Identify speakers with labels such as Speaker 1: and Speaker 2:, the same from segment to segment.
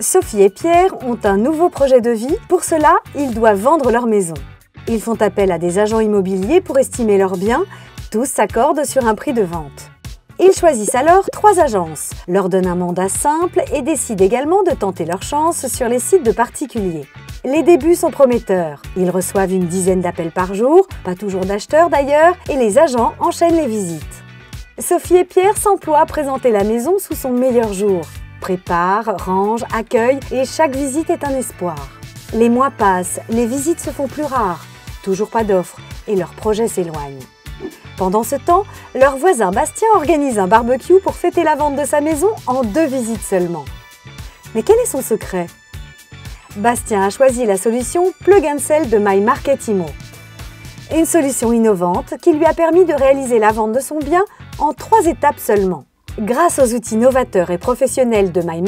Speaker 1: Sophie et Pierre ont un nouveau projet de vie. Pour cela, ils doivent vendre leur maison. Ils font appel à des agents immobiliers pour estimer leurs biens. Tous s'accordent sur un prix de vente. Ils choisissent alors trois agences, leur donnent un mandat simple et décident également de tenter leur chance sur les sites de particuliers. Les débuts sont prometteurs. Ils reçoivent une dizaine d'appels par jour, pas toujours d'acheteurs d'ailleurs, et les agents enchaînent les visites. Sophie et Pierre s'emploient à présenter la maison sous son meilleur jour prépare, range, accueille et chaque visite est un espoir. Les mois passent, les visites se font plus rares, toujours pas d'offres et leur projet s'éloigne. Pendant ce temps, leur voisin Bastien organise un barbecue pour fêter la vente de sa maison en deux visites seulement. Mais quel est son secret? Bastien a choisi la solution Plug and Sell de My Marketimo. Une solution innovante qui lui a permis de réaliser la vente de son bien en trois étapes seulement. Grâce aux outils novateurs et professionnels de My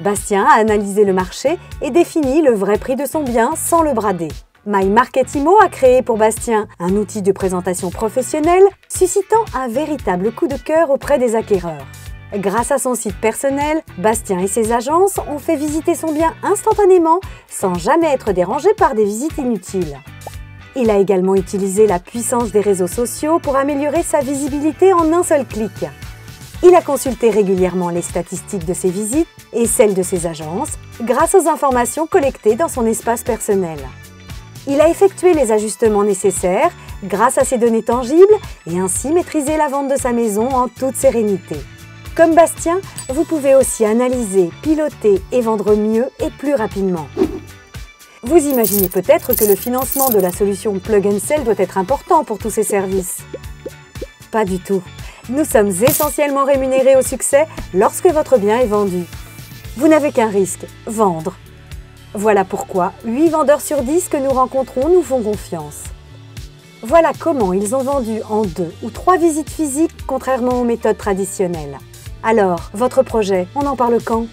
Speaker 1: Bastien a analysé le marché et défini le vrai prix de son bien sans le brader. My a créé pour Bastien un outil de présentation professionnelle, suscitant un véritable coup de cœur auprès des acquéreurs. Grâce à son site personnel, Bastien et ses agences ont fait visiter son bien instantanément sans jamais être dérangé par des visites inutiles. Il a également utilisé la puissance des réseaux sociaux pour améliorer sa visibilité en un seul clic. Il a consulté régulièrement les statistiques de ses visites et celles de ses agences grâce aux informations collectées dans son espace personnel. Il a effectué les ajustements nécessaires grâce à ces données tangibles et ainsi maîtrisé la vente de sa maison en toute sérénité. Comme Bastien, vous pouvez aussi analyser, piloter et vendre mieux et plus rapidement. Vous imaginez peut-être que le financement de la solution Plug and Sell doit être important pour tous ces services. Pas du tout. Nous sommes essentiellement rémunérés au succès lorsque votre bien est vendu. Vous n'avez qu'un risque, vendre. Voilà pourquoi 8 vendeurs sur 10 que nous rencontrons nous font confiance. Voilà comment ils ont vendu en deux ou trois visites physiques contrairement aux méthodes traditionnelles. Alors, votre projet, on en parle quand?